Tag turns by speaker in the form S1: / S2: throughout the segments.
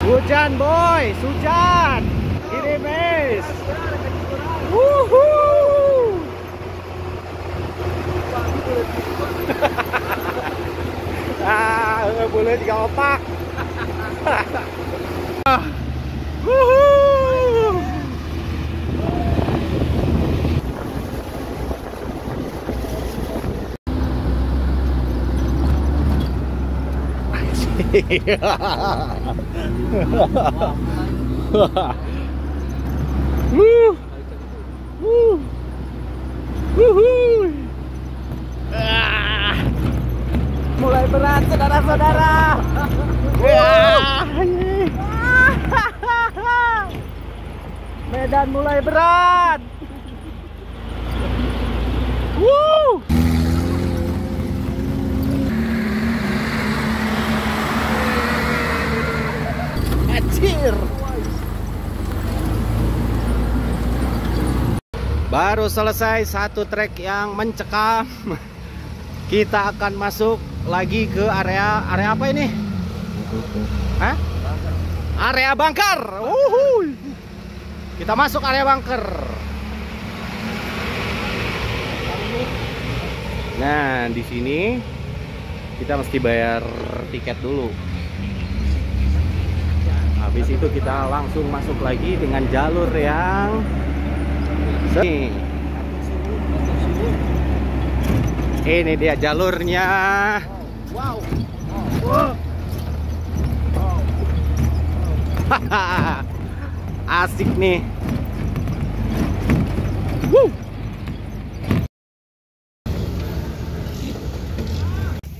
S1: Hujan boy, hujan. Ini mes. Ah, boleh tiga opak Ah. Wuhuu. Mulai berat saudara-saudara. Medan mulai berat. Wuh. Baru selesai satu trek yang mencekam. Kita akan masuk lagi ke area area apa ini? Hah? Area bunker. Uhuy. Kita masuk area bunker. Nah, di sini kita mesti bayar tiket dulu. Habis itu kita langsung masuk lagi dengan jalur yang Nih. Ini dia jalurnya. Wow. Asik nih. Woo.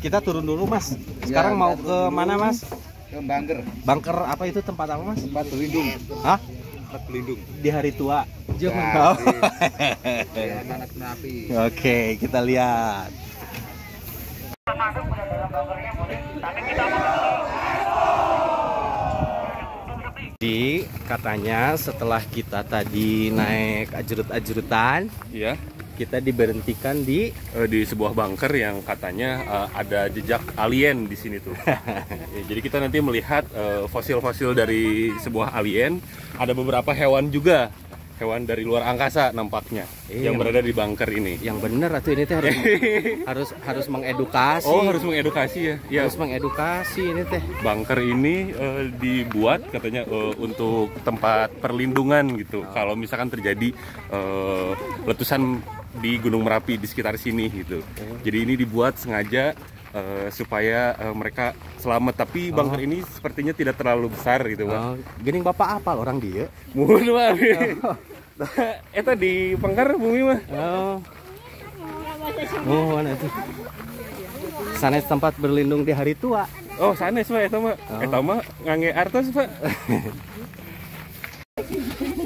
S1: Kita turun dulu, Mas. Sekarang
S2: Ya,
S1: mau ke mana. Mas?
S2: ke Bangker
S1: Bunker apa itu tempat apa, Mas?
S2: tempat berlindung
S1: Hah?
S2: tempat berlindung
S1: Di hari tua. Oh.
S2: ya anak merapi
S1: Oke, kita lihat. Jadi katanya setelah kita tadi naik ajrut-ajrutan,
S3: Iya,
S1: kita diberhentikan di
S3: eh, di sebuah bunker yang katanya eh, ada jejak alien di sini tuh. Ya, jadi kita nanti melihat eh, fosil-fosil dari sebuah alien. Ada beberapa hewan juga, hewan dari luar angkasa nampaknya
S1: Iya.
S3: yang berada di bunker ini.
S1: yang bener atau ini teh harus harus harus mengedukasi.
S3: Oh, harus mengedukasi ya. Ya,
S1: harus mengedukasi ini teh.
S3: bunker ini eh, dibuat katanya eh, untuk tempat perlindungan gitu. Kalau misalkan terjadi eh, letusan di Gunung Merapi di sekitar sini gitu. Jadi ini dibuat sengaja eh, supaya eh, mereka selamat. Tapi bunker ini sepertinya tidak terlalu besar gitu, Pak.
S1: Oh, gini Bapak apal orang dia.
S3: Mohon maaf. Eta di bunker bumi mah.
S1: Oh. Oh, mana itu? Sanes tempat berlindung di hari tua.
S3: Oh, sanes Pak eta mah. Eta mah ngangge artos, Pak.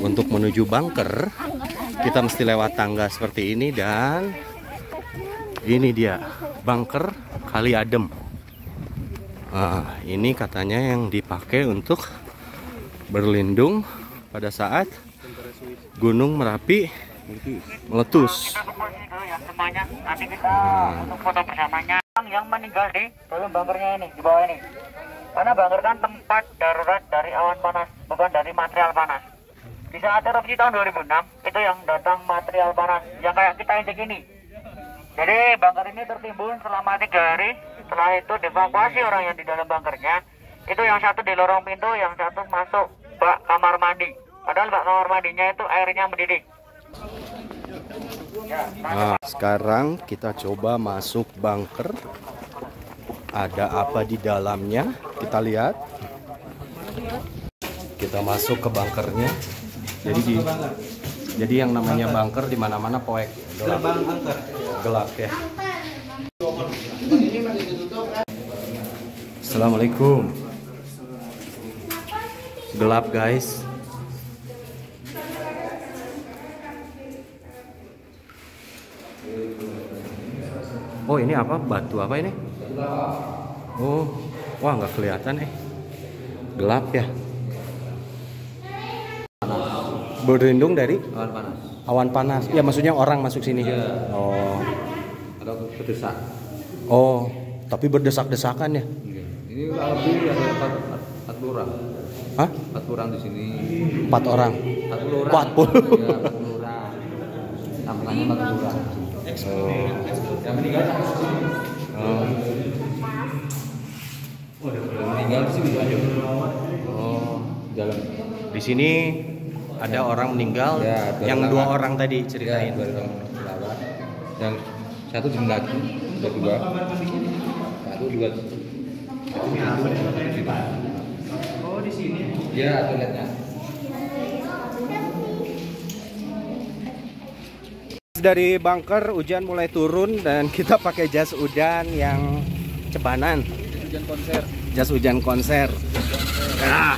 S1: Untuk menuju bunker, kita mesti lewat tangga seperti ini dan ini dia bunker Kali Adem. Ah, ini katanya yang dipakai untuk berlindung pada saat Gunung Merapi meletus.
S4: bersamanya yang meninggal di dalam bunkernya ini di bawah ini. Karena bunker kan tempat darurat dari awan panas bukan dari material panas. Di saat erupsi tahun 2006 itu yang datang material panas yang kayak kita injek ini. Jadi bunker ini tertimbun selama tiga hari. Setelah itu dievakuasi orang yang di dalam bunkernya. Itu yang satu di lorong pintu yang satu masuk bak kamar mandi padahal bak kamar mandinya itu airnya mendidih
S1: Nah, sekarang kita coba masuk bunker. Ada apa di dalamnya? Kita lihat. Kita masuk ke bunkernya. Jadi di jadi yang namanya bunker di mana-mana poek gelap. Gelap ya. Assalamualaikum. Gelap guys. Oh ini apa? Batu apa ini? Oh, wah nggak kelihatan eh. Gelap ya. Berlindung dari
S2: Awan panas.
S1: awan panas. Ya maksudnya orang masuk sini.
S2: Iya.
S1: Oh.
S2: Atau kedesak.
S1: Oh, tapi berdesak-desakan ya.
S2: Iya. Ini lebih ada empat, orang.
S1: Hah?
S2: Empat orang di sini.
S1: Empat orang.
S2: Empat puluh orang.
S1: Empat puluh.
S2: Iya, empat puluh orang. Empat puluh orang.
S1: Oh.
S2: Yang meninggal sini.
S1: Oh.
S2: Yang meninggal di sini aja.
S1: Oh.
S2: Jalan.
S1: Di sini ada orang meninggal.
S2: Ya,
S1: yang
S2: orang.
S1: dua orang tadi
S2: Ya,
S1: ceritain.
S2: dua orang. Yang satu di lagi, ada dua. Satu dua.
S1: Oh, di sini.
S2: Ya, toiletnya.
S1: Dari bunker hujan mulai turun dan kita pakai jas hujan yang cebanan.
S2: Hujan konser.
S1: Jas hujan konser. Nah,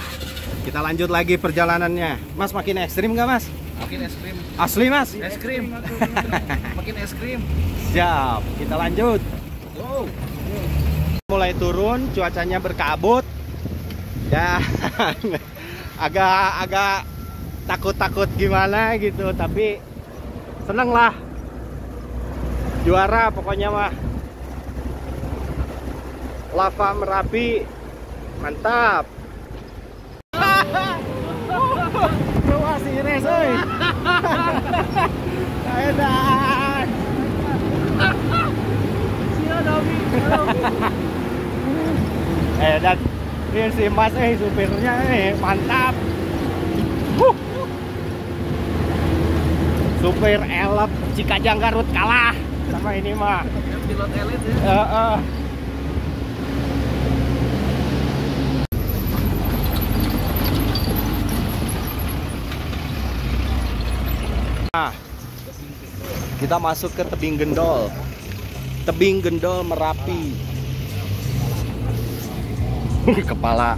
S1: kita lanjut lagi perjalanannya. Mas makin ekstrim nggak mas?
S2: Makin es krim.
S1: Asli mas?
S2: Es krim. Makin es krim.
S1: Siap, kita lanjut.
S2: Wow.
S1: Mulai turun, cuacanya berkabut. Dan agak-agak takut-takut gimana gitu, tapi seneng lah. Juara pokoknya mah. Lava Merapi. Mantap. Euy. Edan. eh dan ini si Mas eh supirnya eh mantap. Huh. Supir elep Cikajang Garut kalah sama ini mah.
S2: Pilot elit ya.
S1: Eh, eh. Nah, kita masuk ke tebing gendol. Tebing gendol Merapi. Kepala.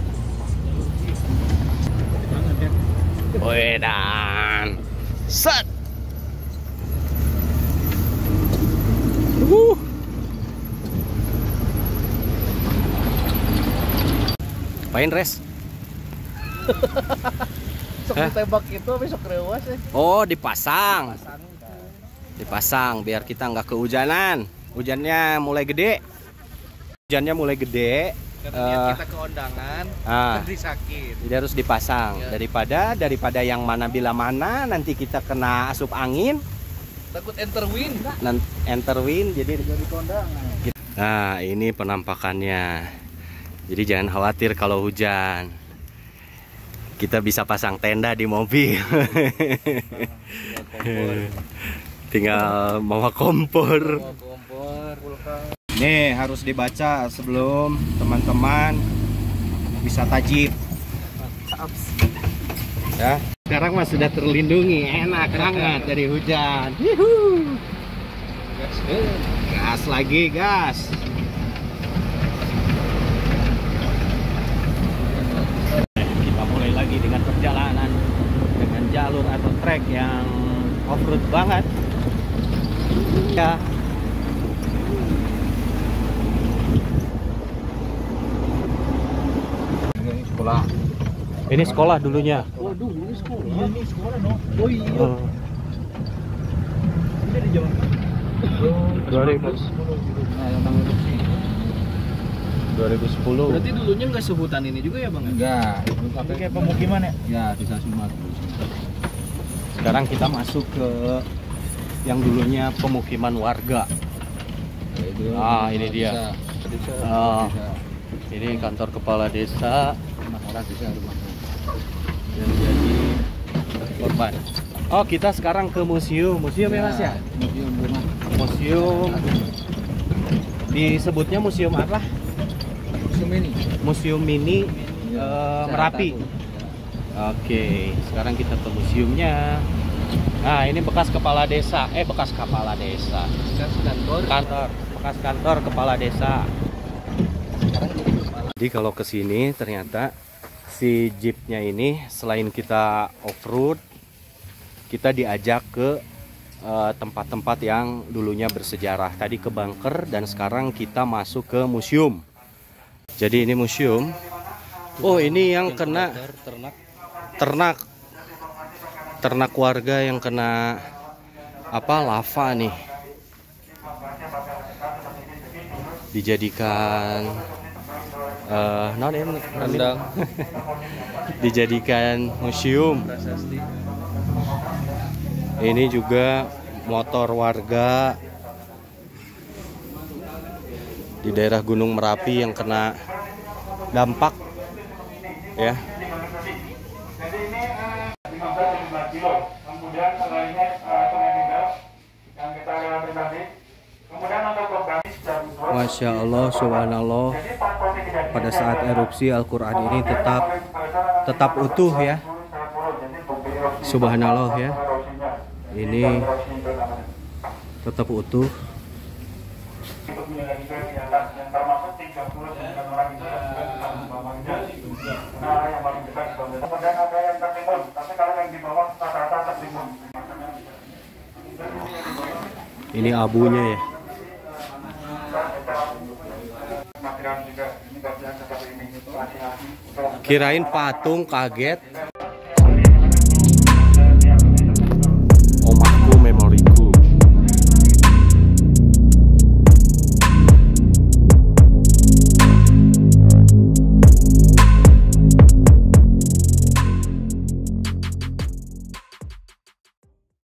S1: Wedan. Set. Uh. Pain res.
S2: Sok ditembak itu besok rewas ya.
S1: Oh, dipasang. Dipasang biar kita nggak kehujanan. Hujannya mulai gede. Hujannya mulai gede.
S2: Katanya
S1: Eh,
S2: kita ke undangan,
S1: ah.
S2: sakit.
S1: Jadi harus dipasang
S2: Ya.
S1: daripada daripada yang mana bila mana nanti kita kena asup angin
S2: Takut enter win.
S1: enter wind jadi
S2: Jadi kondangan.
S1: Nah, ini penampakannya. Jadi jangan khawatir kalau hujan. Kita bisa pasang tenda di mobil. Tinggal bawa kompor.
S2: kompor.
S1: Nih, harus dibaca sebelum teman-teman bisa tajib. Ya. Sekarang mah sudah terlindungi, enak banget dari hujan. Yuhu. Gas lagi, gas. Kita mulai lagi dengan perjalanan dengan jalur atau trek yang off-road banget. Ya.
S2: Ini sekolah.
S1: Ini sekolah dulunya.
S2: Waduh, ini sekolah. Iya, ini sekolah dong. Oh iya.
S1: Oh.
S2: Ini di zaman. Oh,
S1: 2000.
S2: Nah, yang namanya sih.
S1: 2010.
S2: Berarti dulunya nggak sebutan ini juga ya bang? Enggak. Tapi kayak pemukiman ya? Ya, desa Sumat.
S1: Sekarang kita masuk ke yang dulunya pemukiman warga. Ah, ini dia.
S2: Desa.
S1: Ah.
S2: Desa.
S1: Ini kantor kepala desa
S2: Rumah orang desa rumahnya.
S1: Yang jadi korban. Oh, kita sekarang ke museum. Museum ya, Mas ya?
S2: Museum rumah.
S1: Museum disebutnya museum apa?
S2: Museum ini.
S1: Museum Mini eh, Merapi. Oke, sekarang kita ke museumnya. Nah, ini bekas kepala desa. Eh, bekas kepala desa.
S2: kantor.
S1: Kantor, bekas kantor kepala desa.
S2: Jadi
S1: kalau ke sini ternyata si jeepnya ini selain kita off road, kita diajak ke eh, tempat-tempat yang dulunya bersejarah. Tadi ke bunker dan sekarang kita masuk ke museum. Jadi ini museum. Oh ini yang kena
S3: ternak
S1: ternak. ternak warga yang kena apa lava nih dijadikan eh non ini
S2: Rendang.
S1: dijadikan museum. Ini juga motor warga di daerah Gunung Merapi yang kena dampak ya. Masya Allah Subhanallah pada saat erupsi Al-Quran ini tetap tetap utuh ya. Subhanallah ya. Ini tetap utuh.
S4: Untuk menyelesaikan kegiatan yang termasuk 39 orang itu yang sudah kita Nah, yang paling dekat di bawah. Kemudian ada yang tertimbun, tapi kalau yang di bawah rata-rata tertimbun.
S1: ini abunya ya
S4: Material juga ini bagian seperti ini. Hati-hati.
S1: Kirain patung kaget